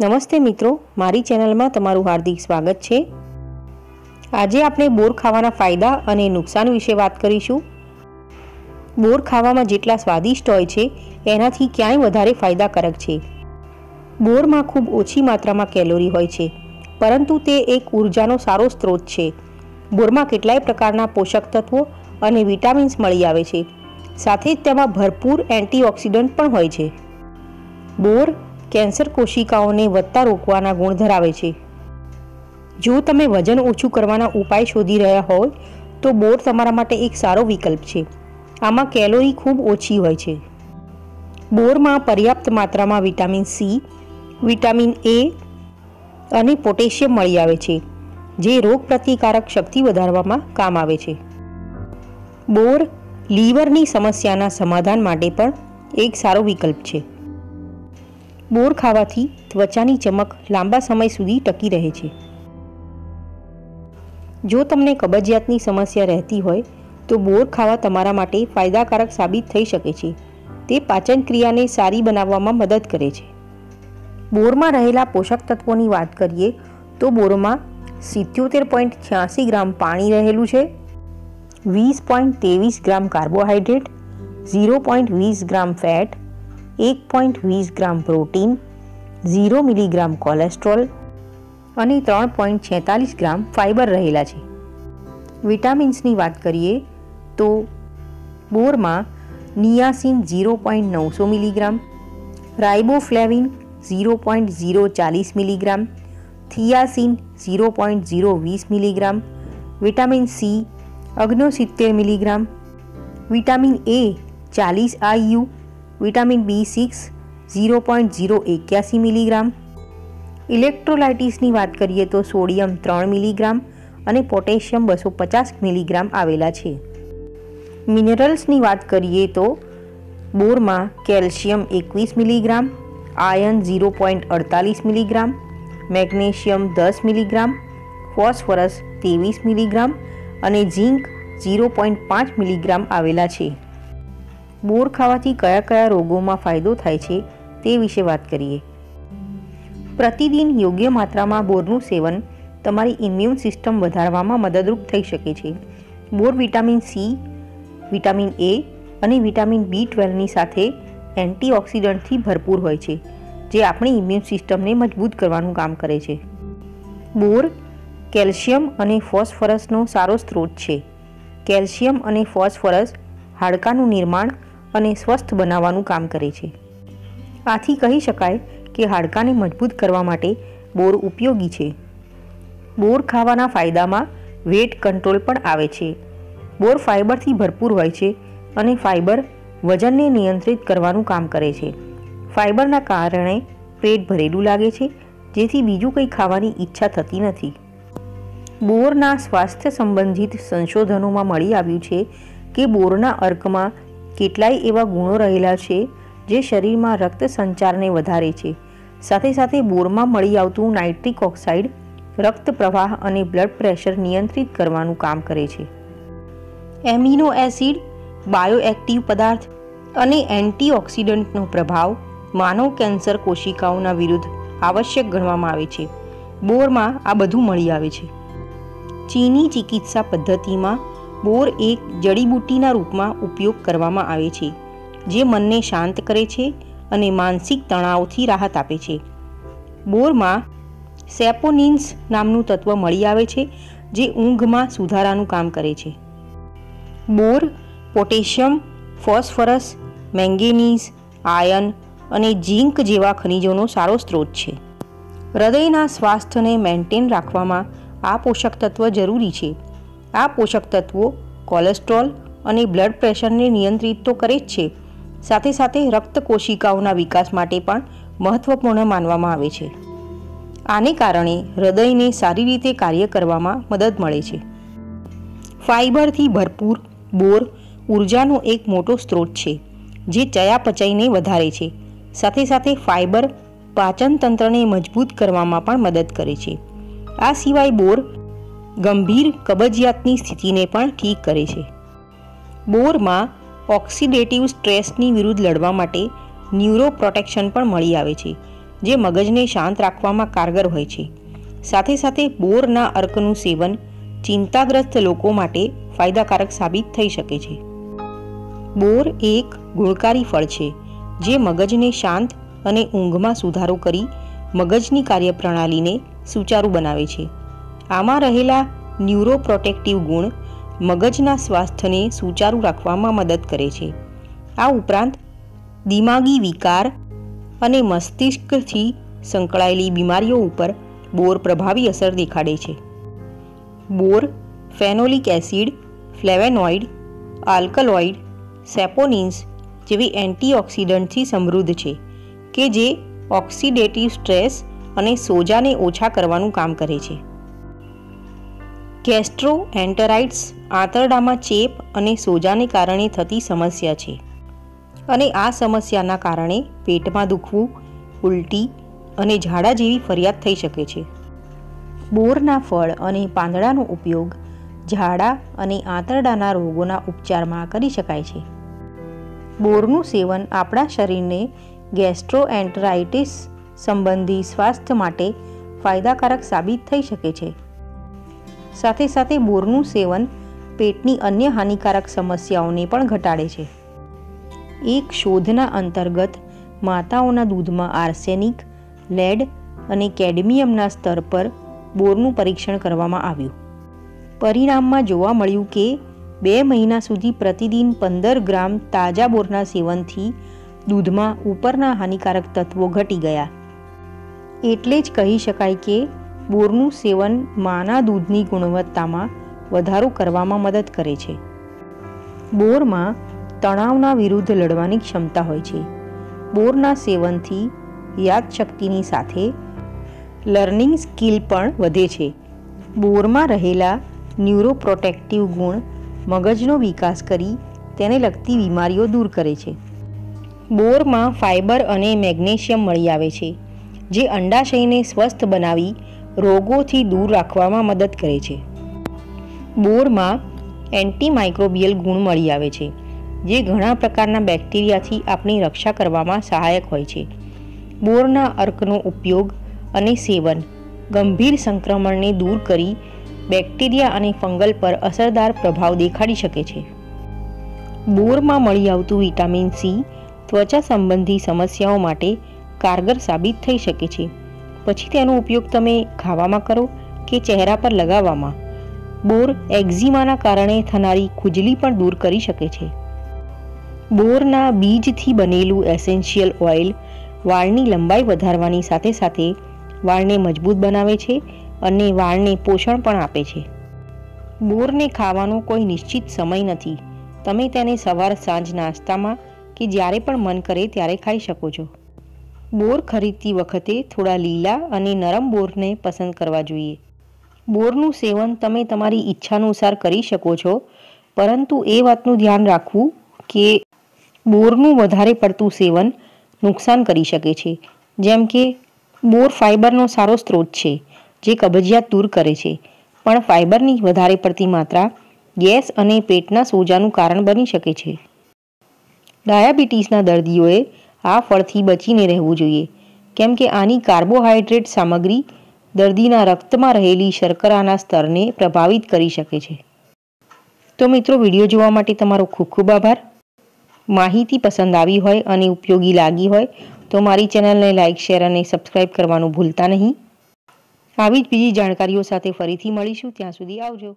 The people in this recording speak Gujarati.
નમસ્તે મિત્રો, મારી ચેનલમાં તમારું હાર્દિક સ્વાગત છે. આજે આપણે બોર ખાવાના ફાયદા અને નુકસાન વિશે વાત કરીશું. બોર ખાવામાં જેટલા સ્વાદિષ્ટ હોય છે, એનાથી ક્યાંય વધારે ફાયદાકારક છે. બોરમાં ખૂબ ઓછી માત્રામાં કેલોરી હોય છે, પરંતુ તે એક ઉર્જાનો સારો સ્ત્રોત છે. બોરમાં કેટલાય પ્રકારના પોષક તત્વો અને વિટામિન્સ મળી આવે છે, સાથે જ તેમાં ભરપૂર એન્ટીઓક્સિડન્ટ પણ હોય છે. બોર કેન્સર કોશિકાઓને વધતા રોકવાના ગુણ ધરાવે છે. જો તમે વજન ઓછું કરવાના ઉપાય શોધી રહ્યા હોય, તો બોર તમારા માટે એક સારો વિકલ્પ છે. આમાં કેલોરી ખૂબ ઓછી હોય છે. બોરમાં પર્યાપ્ત માત્રામાં વિટામિન સી, વિટામિન એ અને પોટેશિયમ મળી આવે છે, જે રોગ પ્રતિકારક શક્તિ વધારવામાં કામ આવે છે. બોર લીવરની સમસ્યાના સમાધાન માટે પણ એક સારો વિકલ્પ છે. બોર ખાવાથી ત્વચાની ચમક લાંબા સમય સુધી ટકી રહે છે. જો તમને કબજિયાતની સમસ્યા રહેતી હોય, તો બોર ખાવા તમારા માટે ફાયદાકારક સાબિત થઈ શકે છે. તે પાચન ક્રિયાને સારી બનાવવામાં મદદ કરે છે. બોરમાં રહેલા પોષક તત્વોની વાત કરીએ, તો બોરમાં સિત્યોતેર પોઈન્ટ છ્યાસી ગ્રામ પાણી રહેલું છે, વીસ પોઈન્ટ ત્રેવીસ ગ્રામ કાર્બોહાઈડ્રેટ, ઝીરો પોઈન્ટ વીસ ગ્રામ ફેટ એક પોઈન્ટ વીસ gram protein, zero milligram cholesterol અને ત્રણ પોઈન્ટ છેતાલીસ ગ્રામ ફાઇબર રહેલા છે. વિટામિન્સની વાત કરીએ તો બોરમાં નિયાસિન ઝીરો પોઈન્ટ નવસો milligram, riboflavin zero point zero ચાલીસ મિલીગ્રામ, થિયાસિન ઝીરો પોઈન્ટ ઝીરો વીસ મિલીગ્રામ, વિટામિન સી અગ્નોસિત્તેર મિલીગ્રામ, વિટામિન એ ચાલીસ IU vitamin B six, zero point zero એક્યાસી મિલીગ્રામ. ઇલેક્ટ્રોલાઇટિસની વાત કરીએ તો સોડિયમ ત્રણ મિલીગ્રામ અને પોટેશિયમ બસો પચાસ મિલીગ્રામ આવેલા છે. મિનરલ્સની વાત કરીએ તો બોરમાં કેલ્શિયમ એકવીસ મિલીગ્રામ આયર્ન ઝીરો પોઈન્ટ અડતાલીસ મિલીગ્રામ, મેગ્નેશિયમ દસ મિલીગ્રામ, ફોસ્ફરસ ત્રેવીસ મિલીગ્રામ અને ઝીંક ઝીરો પોઈન્ટ પાંચ મિલીગ્રામ આવેલા છે. બોર ખાવાથી કયા કયા રોગોમાં ફાયદો થાય છે તે વિશે વાત કરીએ. પ્રતિદિન યોગ્ય માત્રામાં બોરનું સેવન તમારી ઇમ્યુન સિસ્ટમ વધારવામાં મદદરૂપ થઈ શકે છે. બોર વિટામિન સી વિટામિન એ અને વિટામિન બી ટ્વેલ્વની સાથે એન્ટીઓક્સિડન્ટથી ભરપૂર હોય છે, જે આપણી ઇમ્યુન સિસ્ટમને મજબૂત કરવાનું કામ કરે છે. બોર કેલ્શિયમ અને ફોસ્ફરસનો સારો સ્ત્રોત છે. કેલ્શિયમ અને ફોસ્ફરસ હાડકાનું નિર્માણ અને સ્વસ્થ બનાવવાનું કામ કરે છે. આથી કહી શકાય કે હાડકાને મજબૂત કરવા માટે બોર ઉપયોગી છે. બોર ખાવાના ફાયદામાં વેટ કંટ્રોલ પણ આવે છે. બોર ફાઇબરથી ભરપૂર હોય છે અને ફાઇબર વજનને નિયંત્રિત કરવાનું કામ કરે છે. ફાઇબરના કારણે પેટ ભરેલું લાગે છે, જેથી બીજું કંઈ ખાવાની ઈચ્છા થતી નથી. બોરના સ્વાસ્થ્ય સંબંધિત સંશોધનોમાં મળી આવ્યું છે કે બોરના અર્કમાં કેટલાય એવા ગુણો રહેલા છે જે શરીરમાં રક્ત સંચારને વધારે છે. સાથે સાથે બોરમાં મળી આવતું નાઇટ્રિક ઓક્સાઇડ રક્ત પ્રવાહ અને બ્લડ પ્રેશર નિયંત્રિત કરવાનું કામ કરે છે. એમિનો એસિડ, બાયોએક્ટિવ પદાર્થ અને એન્ટીઓક્સિડન્ટનો પ્રભાવ માનવ કેન્સર કોશિકાઓના વિરુદ્ધ આવશ્યક ગણવામાં આવે છે. બોરમાં આ બધું મળી આવે છે. ચીની ચિકિત્સા પદ્ધતિમાં બોર એક જડીબુટ્ટીના રૂપમાં ઉપયોગ કરવામાં આવે છે, જે મનને શાંત કરે છે અને માનસિક તણાવથી રાહત આપે છે. બોરમાં સેપોનિન્સ નામનું તત્વ મળી આવે છે, જે ઊંઘમાં સુધારાનું કામ કરે છે. બોર પોટેશિયમ, ફોસ્ફરસ, મેંગેનીઝ, આયન અને ઝીંક જેવા ખનિજોનો સારો સ્ત્રોત છે. હૃદયના સ્વાસ્થ્યને મેન્ટેન રાખવામાં આ પોષક તત્વ જરૂરી છે. આ પોષક તત્વો કોલેસ્ટ્રોલ અને બ્લડ પ્રેશરને નિયંત્રિત તો કરે જ છે. સાથે સાથે રક્ત કોશિકાઓના વિકાસ માટે પણ મહત્વપૂર્ણ માનવામાં આવે છે. આને કારણે હૃદયને સારી રીતે કાર્ય કરવામાં મદદ મળે છે. ફાઇબરથી ભરપૂર બોર ઉર્જાનો એક મોટો સ્ત્રોત છે, જે ચયાપચયને વધારે છે. સાથે સાથે ફાઇબર પાચન તંત્રને મજબૂત કરવામાં પણ મદદ કરે છે. આ સિવાય બોર ગંભીર કબજિયાતની સ્થિતિને પણ ઠીક કરે છે. બોરમાં ઓક્સિડેટિવ સ્ટ્રેસની વિરુદ્ધ લડવા માટે ન્યુરો પ્રોટેક્શન પણ મળી આવે છે, જે મગજને શાંત રાખવામાં કારગર હોય છે. સાથે સાથે બોરના અર્કનું સેવન ચિંતાગ્રસ્ત લોકો માટે ફાયદાકારક સાબિત થઈ શકે છે. બોર એક ગુણકારી ફળ છે, જે મગજને શાંત અને ઊંઘમાં સુધારો કરી મગજની કાર્યપ્રણાલીને સુચારુ બનાવે છે. આમાં રહેલા ન્યુરોપ્રોટેક્ટિવ ગુણ મગજના સ્વાસ્થ્યને સુચારુ રાખવામાં મદદ કરે છે. આ ઉપરાંત દિમાગી વિકાર અને મસ્તિષ્કથી સંકળાયેલી બીમારીઓ ઉપર બોર પ્રભાવી અસર દેખાડે છે. બોર, ફેનોલિક એસિડ, ફ્લેવેનોઇડ, આલ્કલોઇડ, સેપોનિન્સ જેવી એન્ટીઓક્સિડન્ટથી સમૃદ્ધ છે કે જે ઓક્સિડેટિવ સ્ટ્રેસ અને સોજાને ઓછા કરવાનું કામ કરે છે. ગેસ્ટ્રો એન્ટરાઇટ્સ, આંતરડામાં ચેપ અને સોજાને કારણે થતી સમસ્યા છે. અને આ સમસ્યાના કારણે પેટમાં દુખવું, ઉલટી અને ઝાડા જેવી ફરિયાદ થઈ શકે છે. બોરના ફળ અને પાંદડાનો ઉપયોગ ઝાડા અને આંતરડાના રોગોના ઉપચારમાં કરી શકાય છે. બોરનું સેવન આપણા શરીરને ગેસ્ટ્રોએન્ટરાઇટિસ સંબંધી સ્વાસ્થ્ય માટે ફાયદાકારક સાબિત થઈ શકે છે. સાથે સાથે બોરનું સેવન પેટની અન્ય હાનિકારક સમસ્યાઓને પણ ઘટાડે છે. એક શોધના અંતર્ગત માતાઓના દૂધમાં આર્સેનિક, લેડ અને કેડમિયમના સ્તર પર બોરનું પરીક્ષણ કરવામાં આવ્યું. પરિણામમાં જોવા મળ્યું કે બે મહિના સુધી પ્રતિદિન પંદર ગ્રામ તાજા બોરના સેવનથી દૂધમાં ઉપરના હાનિકારક તત્વો ઘટી ગયા. એટલે જ કહી શકાય કે બોરનું સેવન માના દૂધની ગુણવત્તામાં વધારો કરવામાં મદદ કરે છે. બોરમાં તણાવના વિરુદ્ધ લડવાની ક્ષમતા હોય છે. બોરના સેવનથી યાદશક્તિની સાથે લર્નિંગ સ્કિલ પણ વધે છે. બોરમાં રહેલા ન્યુરોપ્રોટેક્ટિવ ગુણ મગજનો વિકાસ કરી તેને લગતી બીમારીઓ દૂર કરે છે. બોરમાં ફાઇબર અને મેગ્નેશિયમ મળી આવે છે, જે અંડાશયને સ્વસ્થ બનાવી રોગોથી દૂર રાખવામાં મદદ કરે છે. બોરમાં એન્ટીમાઇક્રોબિયલ ગુણ મળી આવે છે, જે ઘણા પ્રકારના બેક્ટેરિયાથી આપણી રક્ષા કરવામાં સહાયક હોય છે. બોરના અર્કનો ઉપયોગ અને સેવન ગંભીર સંક્રમણને દૂર કરી બેક્ટેરિયા અને ફંગલ પર અસરદાર પ્રભાવ દેખાડી શકે છે. બોરમાં મળી આવતું વિટામિન સી ત્વચા સંબંધી સમસ્યાઓ માટે કારગર સાબિત થઈ શકે છે. પછી તેનો ઉપયોગ તમે ખાવામાં કરો કે ચહેરા પર લગાવવામાં. બોર એક્ઝિમાના કારણે થનારી ખુજલી પણ દૂર કરી શકે છે. બોરના બીજથી બનેલું એસેન્શિયલ ઓઇલ વાળની લંબાઈ વધારવાની સાથે સાથે વાળને મજબૂત બનાવે છે અને વાળને પોષણ પણ આપે છે. બોરને ખાવાનો કોઈ નિશ્ચિત સમય નથી. તમે તેને સવાર સાંજ નાસ્તામાં કે જ્યારે પણ મન કરે ત્યારે ખાઈ શકો છો. બોર ખરીદતી વખતે થોડા લીલા અને નરમ બોરને પસંદ કરવા જોઈએ. બોરનું સેવન તમે તમારી ઈચ્છાનુસાર કરી શકો છો, પરંતુ એ વાતનું ધ્યાન રાખવું કે બોરનું વધારે પડતું સેવન નુકસાન કરી શકે છે. જેમ કે, બોર ફાઇબરનો સારો સ્ત્રોત છે, જે કબજિયાત દૂર કરે છે, પણ ફાઇબરની વધારે પડતી માત્રા ગેસ અને પેટના સોજાનું કારણ બની શકે છે. ડાયાબિટીસના દર્દીઓએ આ ફળથી બચીને રહેવું જોઈએ. કેમ કે આની કાર્બોહાઈડ્રેટ સામગ્રી દર્દીના રક્તમાં રહેલી શર્કરાના સ્તરને પ્રભાવિત કરી શકે છે. તો મિત્રો, વીડિયો જોવા માટે તમારો ખૂબ ખૂબ આભાર. માહિતી પસંદ આવી હોય અને ઉપયોગી લાગી હોય, તો મારી ચેનલને લાઇક, શેર અને સબસ્ક્રાઈબ કરવાનું ભૂલતા નહીં. આવી જ બીજી જાણકારીઓ સાથે ફરીથી મળીશું. ત્યાં સુધી આવજો.